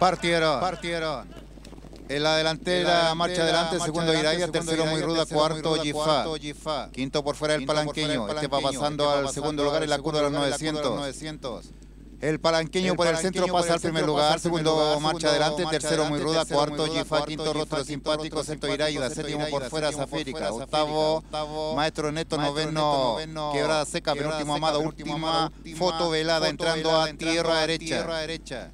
Partieron. Partieron. En la delantera, marcha adelante, segundo Iraya, tercero muy ruda, cuarto Gifa. Quinto por fuera el palanqueño. Este va pasando al segundo lugar en la curva de los 900. El palanqueño por el centro pasa al primer lugar, segundo marcha adelante, tercero muy ruda, cuarto Gifa, quinto rostro simpático, sexto Iraida, séptimo por fuera Zafírica, octavo Maestro Neto, noveno Quebrada Seca, penúltimo Amado, última foto velada entrando a tierra derecha.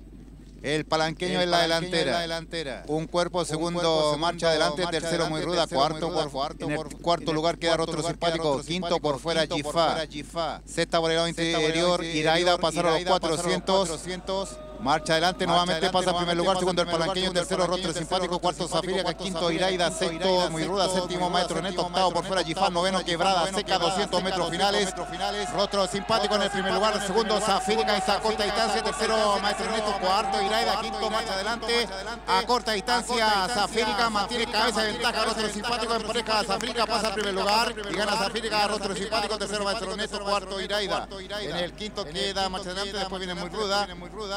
El palanqueño en la delantera. Un cuerpo segundo marcha adelante, tercero muy ruda, cuarto por en el cuarto lugar queda otro simpático, quinto por fuera Gifa. Sexta por el lado interior, Iraida pasaron los 400. Marcha adelante, nuevamente pasa al primer lugar, segundo el palanqueño, tercero rostro simpático, cuarto Zafira, quinto Iraida, sexto muy ruda, séptimo maestro neto, octavo por fuera Gifán, noveno quebrada, seca, 200 metros finales, rostro simpático en el primer lugar, segundo Zafírica, esta corta distancia, tercero maestro neto, cuarto Iraida, quinto marcha adelante, a corta distancia Zafírica mantiene cabeza de ventaja, rostro simpático en pareja, Zafírica pasa al primer lugar y gana Zafírica, rostro simpático, tercero maestro neto, cuarto Iraida, en el quinto queda marcha adelante, después viene muy ruda,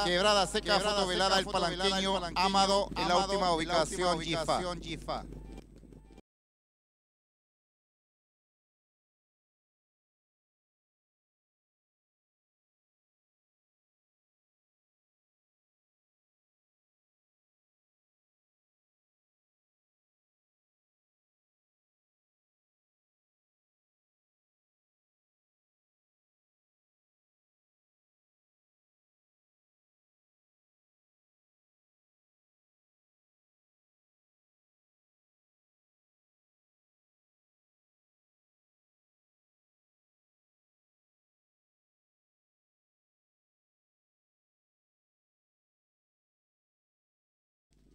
quebrada seca, foto velada, el palanqueño, Amado, en la última ubicación, Gifa.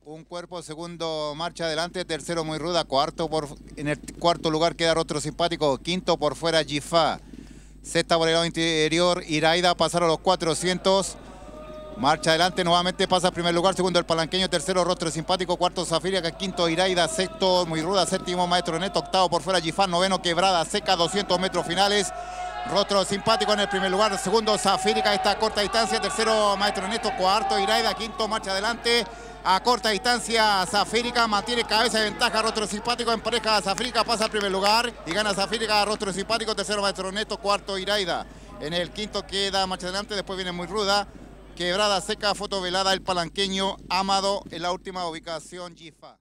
Un cuerpo segundo marcha adelante, tercero muy ruda, cuarto por en el cuarto lugar queda otro simpático, quinto por fuera Gifa. Sexta por el lado interior, Iraida pasaron los 400. Marcha adelante, nuevamente pasa primer lugar, segundo el palanqueño, tercero rostro simpático, cuarto Zafiria, quinto Iraida, sexto muy ruda, séptimo Maestro Neto, octavo por fuera Gifán, noveno quebrada, seca, 200 metros finales. Rostro simpático en el primer lugar, segundo Zafírica, esta corta distancia, tercero Maestro Neto, cuarto Iraida, quinto marcha adelante. A corta distancia, Zafírica mantiene cabeza de ventaja, rostro simpático en pareja. Zafírica pasa al primer lugar y gana Zafírica, rostro simpático, tercero Maestro Neto, cuarto Iraida. En el quinto queda marcha adelante, después viene muy ruda. Quebrada seca, foto velada, el palanqueño Amado en la última ubicación, Gifa.